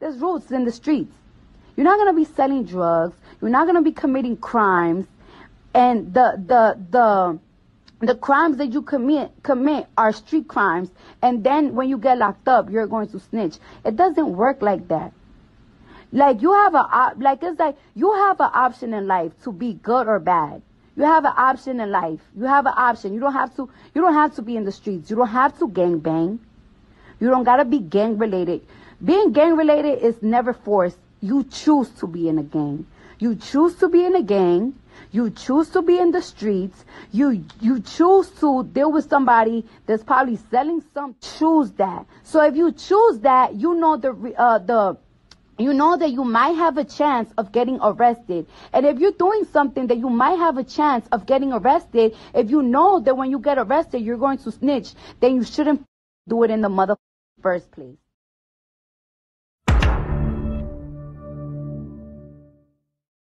There's rules in the streets. You're not gonna be selling drugs. You're not gonna be committing crimes, and the the the the crimes that you commit commit are street crimes. And then when you get locked up you're going to snitch. It doesn't work like that. Like you have a like it's like you have an option in life to be good or bad. You have an option in life. You have an option. You don't have to you don't have to be in the streets. You don't have to gang bang you don't gotta be gang related being gang related is never forced you choose to be in a gang you choose to be in a gang you choose to be in the streets. You you choose to deal with somebody that's probably selling some. Choose that. So if you choose that, you know the uh, the you know that you might have a chance of getting arrested. And if you're doing something that you might have a chance of getting arrested, if you know that when you get arrested you're going to snitch, then you shouldn't do it in the mother first place.